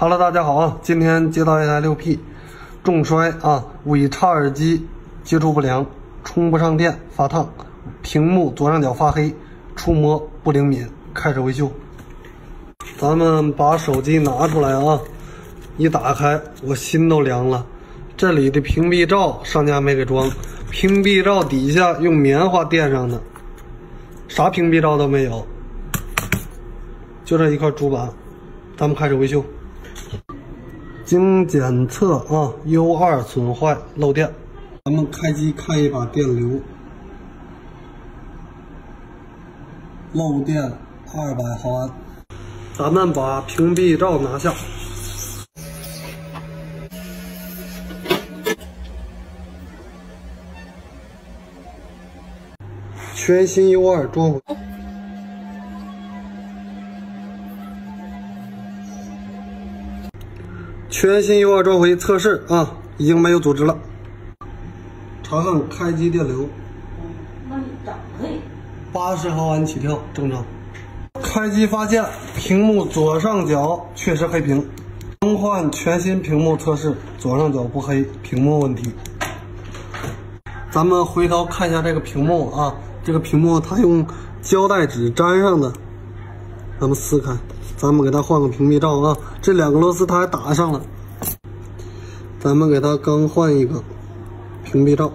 Hello，大家好啊！今天接到一台六 P，重摔啊，尾插耳机接触不良，充不上电，发烫，屏幕左上角发黑，触摸不灵敏，开始维修。咱们把手机拿出来啊，一打开，我心都凉了。这里的屏蔽罩商家没给装，屏蔽罩底下用棉花垫上的，啥屏蔽罩都没有，就这一块主板。咱们开始维修。经检测啊，U2 损坏漏电，咱们开机看一把电流，漏电二百毫安。咱们把屏蔽罩拿下，全新 U2 装。全新 U2 召回测试啊，已经没有组织了。查看开机电流，八十毫安起跳，正常。开机发现屏幕左上角确实黑屏，更换全新屏幕测试，左上角不黑，屏幕问题。咱们回头看一下这个屏幕啊，这个屏幕它用胶带纸粘上的，咱们撕开。咱们给它换个屏蔽罩啊，这两个螺丝它还打上了。咱们给它更换一个屏蔽罩。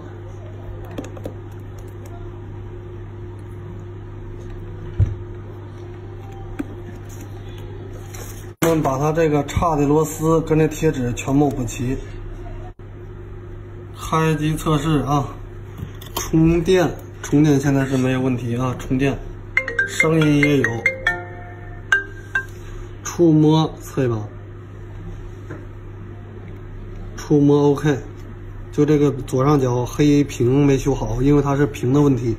我们把它这个差的螺丝跟这贴纸全部补齐。开机测试啊，充电，充电现在是没有问题啊，充电，声音也有。触摸测一把，触摸 OK，就这个左上角黑屏没修好，因为它是屏的问题。